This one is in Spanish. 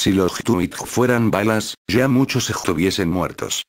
Si los Htuit fueran balas, ya muchos estuviesen muertos.